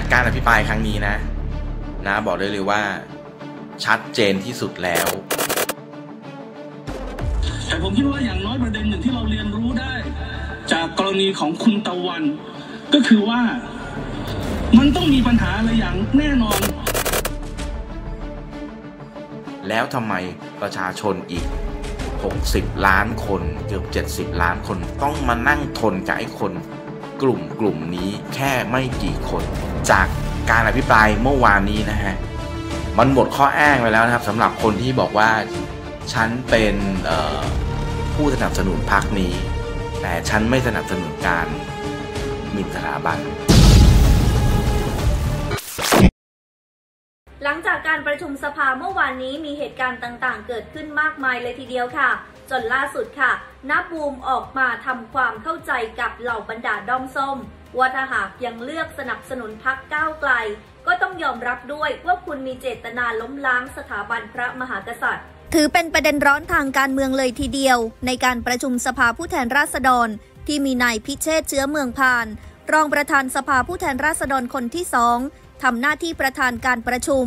จากการอภิปรายครั้งนี้นะ นะบอกได้เลยว่า ชัดเจนที่สุดแล้ว แต่ผมคิดว่าอย่างน้อยประเด็นหนึ่งที่เราเรียนรู้ได้ จากกรณีของคุณตะวัน ก็คือว่า มันต้องมีปัญหาอะไรอย่างแน่นอน แล้วทำไมประชาชนอีก 60 ล้านคนเกือบ70 ล้านคนต้องมานั่งทนกับไอ้คนกลุ่มกลุ่มนี้แค่ไม่กี่คน จากการอภิปรายเมื่อวานนี้นะฮะ มันหมดข้ออ้างไปแล้วนะครับสำหรับคนที่บอกว่าฉันเป็นผู้สนับสนุนพรรคนี้ แต่ฉันไม่สนับสนุนการหมิ่นสถาบัน หลังจากการประชุมสภาเมื่อวานนี้มีเหตุการณ์ต่างๆ เกิดขึ้นมากมายเลยทีเดียวค่ะ จนล่าสุดค่ะนับบูมออกมาทำความเข้าใจกับเหล่าบรรดาด้อมส้ม ว่าถ้าหากยังเลือกสนับสนุนพักก้าวไกล ก็ต้องยอมรับด้วยว่าคุณมีเจตนาล้มล้างสถาบันพระมหากษัตริย์ ถือเป็นประเด็นร้อนทางการเมืองเลยทีเดียว ในการประชุมสภาผู้แทนราษฎร ที่มีนายพิเชษเชื้อเมืองพาน รองประธานสภาผู้แทนราษฎรคนที่สองทำหน้าที่ประธานการประชุม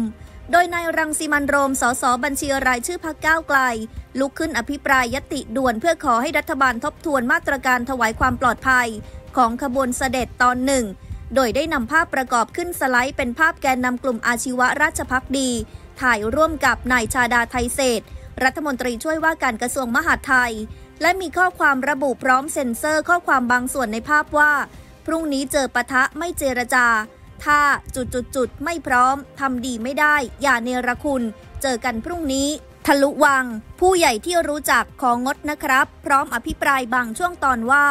โดยนายรังสิมันโรม สสบัญชีรายชื่อพักก้าวไกล ลุกขึ้นอภิปรายยติด่วนเพื่อขอให้รัฐบาลทบทวนมาตรการถวายความปลอดภัย ของขบวนเสด็จตอนหนึ่ง โดยได้นำภาพประกอบขึ้นสไลด์เป็นภาพแกนนำกลุ่มอาชีวะราชพักดี ถ่ายร่วมกับนายชาดาไทยเศษ รัฐมนตรีช่วยว่าการกระทรวงมหาดไทย และมีข้อความระบุพร้อมเซ็นเซอร์ข้อความบางส่วนในภาพว่า พรุ่งนี้เจอปะทะไม่เจรจา ถ้าจุดจุดจุดไม่พร้อมทำดีไม่ได้ อย่าเนรคุณ เจอกันพรุ่งนี้ ทะลุวัง ผู้ใหญ่ที่รู้จักของงดนะครับ พร้อมอภิปรายบางช่วงตอนว่า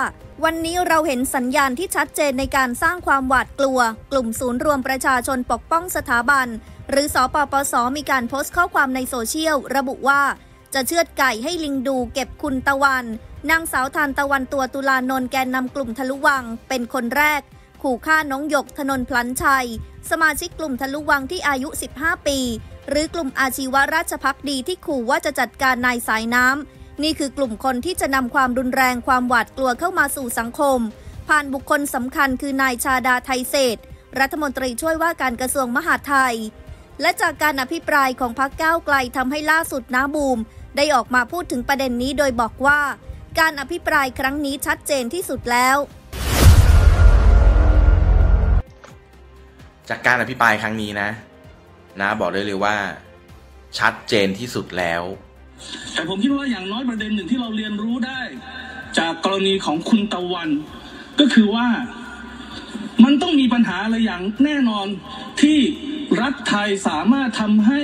วันนี้เราเห็นสัญญาณที่ชัดเจนในการสร้างความหวาดกลัว กลุ่มศูนย์รวมประชาชนปกป้องสถาบัน หรือสอปปสมีการโพสต์ข้อความในโซเชียล ระบุว่า จะเชือดไก่ให้ลิงดูเก็บคุณตะวันนางสาวทานตะวันตัวตุลานนท์แกนนำกลุ่มทะลุวัง เป็นคนแรก ขู่ฆ่าน้องหยกถนนพลันชัย สมาชิกกลุ่มทะลุวังที่อายุ 15 ปี หรือกลุ่มอาชีวราชพักดีที่ขู่ว่าจะจัดการนายสายน้ำ นี่คือกลุ่มคนที่จะนำความรุนแรงความหวาดกลัวเข้ามาสู่สังคม ผ่านบุคคลสำคัญคือนายชาดาไทยเศษ รัฐมนตรีช่วยว่าการกระทรวงมหาดไทย และจากการอภิปรายของพรรคก้าวไกลทำให้ล่าสุดน้าบูม ได้ออกมาพูดถึงประเด็นนี้โดยบอกว่า การอภิปรายครั้งนี้ชัดเจนที่สุดแล้ว จากการอภิปรายครั้งนี้นะ นะบอกได้เลยว่า ชัดเจนที่สุดแล้ว แต่ผมคิดว่าอย่างน้อยประเด็นหนึ่งที่เราเรียนรู้ได้ จากกรณีของคุณตะวัน ก็คือว่ามันต้องมีปัญหาอะไรอย่างแน่นอนที่รัฐไทยสามารถทำให้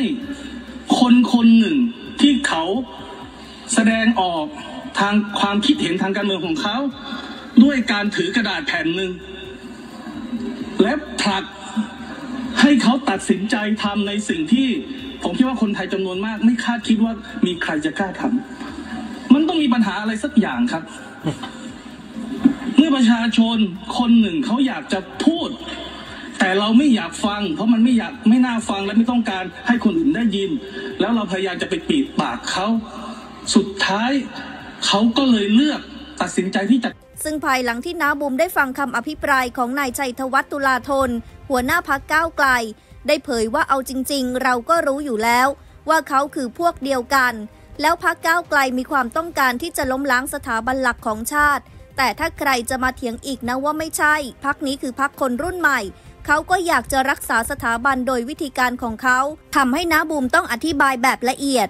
คนคนหนึ่งที่เขาแสดงออกทางความคิดเห็นทางการเมืองของเขา ด้วยการถือกระดาษแผ่นหนึ่งและผลัก ให้เขาตัดสินใจทำในสิ่งที่ผมคิดว่าคนไทยจำนวนมาก ไม่คาดคิดว่ามีใครจะกล้าทำมันต้องมีปัญหาอะไรสักอย่างครับ เมื่อประชาชนคนหนึ่งเขาอยากจะพูด แต่เราไม่อยากฟัง เพราะมันไม่อยากไม่น่าฟังและไม่ต้องการให้คนอื่นได้ยิน แล้วเราพยายามจะไปปิดปากเขาสุดท้ายเขาก็เลยเลือกตัดสินใจที่จะ ซึ่งภายหลังที่น้าบุมได้ฟังคำอภิปรายของนายชัยธวัฒน์ตุลาธน หัวหน้าพักก้าวไกล ได้เผยว่าเอาจริง ๆ เราก็รู้อยู่แล้ว ว่าเขาคือพวกเดียวกัน แล้วพักก้าวไกลมีความต้องการที่จะล้มล้างสถาบันหลักของชาติ แต่ถ้าใครจะมาเถียงอีกนะว่าไม่ใช่ พักนี้คือพักคนรุ่นใหม่ เขาก็อยากจะรักษาสถาบันโดยวิธีการของเขาทำให้น้าบูมต้องอธิบายแบบละเอียด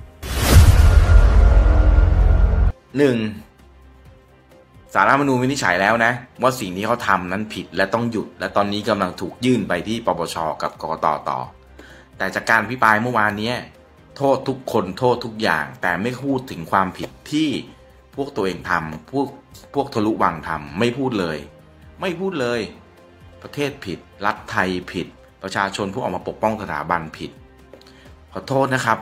หนึ่ง สารรัฐมนูญวินิจฉัยแล้วนะ ว่าสิ่งที่เขาทำนั้นผิดและต้องหยุด และตอนนี้กำลังถูกยื่นไปที่ปปชกับกกตต่อ แต่จากการพิปรายเมื่อวานนี้โทษทุกคนโทษทุกอย่าง แต่ไม่พูดถึงความผิดที่พวกตัวเองทำพวกพวกทะลุวังทำไม่พูดเลย ไม่พูดเลย ประเทศผิด รัฐไทยผิด ประชาชนผู้ออกมาปกป้องสถาบันผิด ขอโทษนะครับ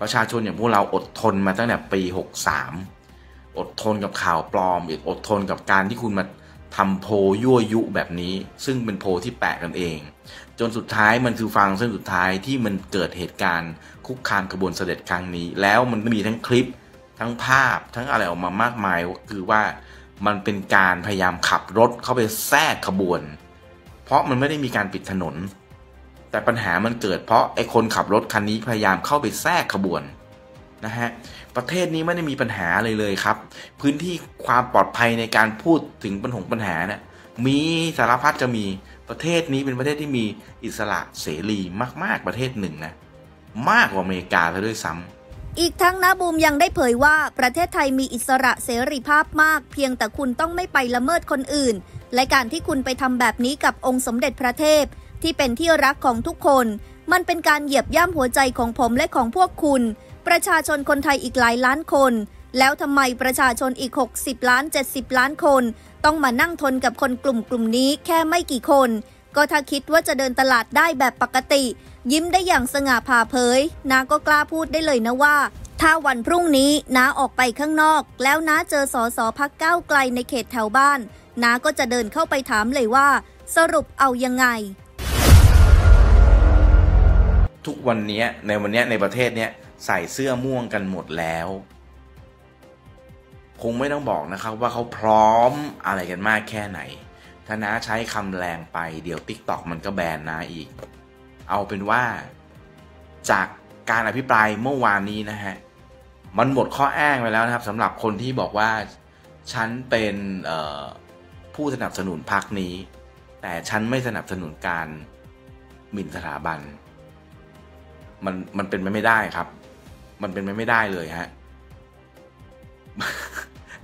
ประชาชนอย่างพวกเราอดทนมาตั้งแต่ปี 63 อดทนกับข่าวปลอมอีกอดทนกับการที่คุณมาทำโพยั่วยุแบบนี้ ซึ่งเป็นโพที่แปะกันเอง จนสุดท้ายมันคือฟังเส้นสุดท้ายที่มันเกิดเหตุการณ์ คุกคามกระบวนเสด็จครั้งนี้ แล้วมันมีทั้งคลิป ทั้งภาพ ทั้งอะไรออกมามากมายคือว่ามันเป็นการพยายามขับรถเข้าไปแทรกขบวน เพราะมันไม่ได้มีการปิดถนน แต่ปัญหามันเกิดเพราะไอ้คนขับรถคันนี้พยายามเข้าไปแทรกขบวน นะฮะประเทศนี้ไม่ได้มีปัญหาเลยเลยครับ พื้นที่ความปลอดภัยในการพูดถึงปัญหาปัญหาเนี่ยมีสารพัดจะมีประเทศนี้เป็นประเทศที่มีอิสระเสรีมาก ๆ ประเทศหนึ่งนะมากกว่าอเมริกาซะด้วยซ้ำอีกทั้งนะบูมยังได้เผยว่าประเทศไทยมีอิสระเสรีภาพมาก เพียงแต่คุณต้องไม่ไปละเมิดคนอื่น และการที่คุณไปทำแบบนี้กับองค์สมเด็จพระเทพ ที่เป็นที่รักของทุกคน มันเป็นการเหยียบย่ำหัวใจของผมและของพวกคุณ ประชาชนคนไทยอีกหลายล้านคน แล้วทำไมประชาชนอีก 60 ล้าน 70 ล้านคน ต้องมานั่งทนกับคนกลุ่มกลุ่มนี้แค่ไม่กี่คน ก็ถ้าคิดว่าจะเดินตลาดได้แบบปกติ ยิ้มได้อย่างสง่าผ่าเผยนาก็กล้าพูดได้เลยนะว่า ถ้าวันพรุ่งนี้น้าออกไปข้างนอก แล้วน้าเจอสอสอพักก้าวไกลในเขตแถวบ้านน้าก็จะเดินเข้าไปถามเลยว่า สรุปเอายังไง ทุกวันนี้ในวันนี้ในประเทศเนี้ย ใส่เสื้อม่วงกันหมดแล้ว คงไม่ต้องบอกนะครับว่าเขาพร้อมอะไรกันมากแค่ไหน ถ้าน้าใช้คำแรงไปเดี๋ยว t ิ k t o k มันก็แบนน้าอีก เอาเป็นว่า จากการอภิปรายเมื่อวานนี้นะฮะ มันหมดข้ออ้างไปแล้วนะครับสำหรับคนที่บอกว่า ฉันเป็นผู้สนับสนุนพรรคนี้ แต่ฉันไม่สนับสนุนการหมิ่นสถาบัน มันมันเป็นไปไม่ได้ครับ มันเป็นไปไม่ได้เลยฮะ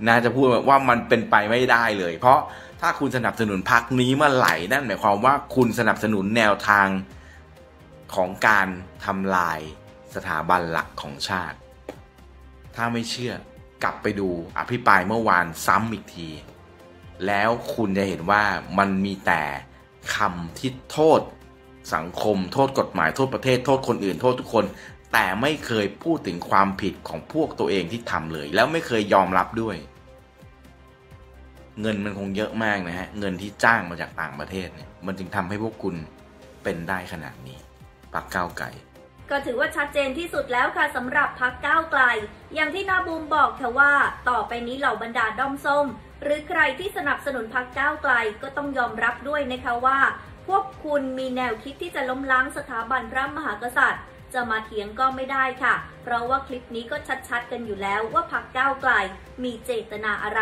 น่าจะพูดว่ามันเป็นไปไม่ได้เลย เพราะถ้าคุณสนับสนุนพรรคนี้เมื่อไหร่นั่นหมายความว่าคุณสนับสนุนแนวทางของการทำลายสถาบันหลักของชาติ ถ้าไม่เชื่อกลับไปดูอภิปรายเมื่อวานซ้ำอีกที แล้วคุณจะเห็นว่ามันมีแต่คำที่โทษสังคม โทษกฎหมาย โทษประเทศ โทษคนอื่น โทษทุกคน แต่ไม่เคยพูดถึงความผิดของพวกตัวเองที่ทำเลย แล้วไม่เคยยอมรับด้วย เงินมันคงเยอะมากนะฮะ เงินที่จ้างมาจากต่างประเทศเนี่ย มันจึงทำให้พวกคุณเป็นได้ขนาดนี้ปักก้าวไก่ก็ถือว่าชัดเจนที่สุดแล้วค่ะสำหรับพักก้าวไกล อย่างที่นาบูมบอกค่ะว่า ต่อไปนี้เหล่าบรรดาด้อมส้ม หรือใครที่สนับสนุนพักก้าวไกลก็ต้องยอมรับด้วยนะคะว่า พวกคุณมีแนวคิดที่จะล้มล้างสถาบันพระมหากษัตริย์ จะมาเถียงก็ไม่ได้ค่ะ เพราะว่าคลิปนี้ก็ชัดๆกันอยู่แล้วว่าพักก้าวไกลมีเจตนาอะไร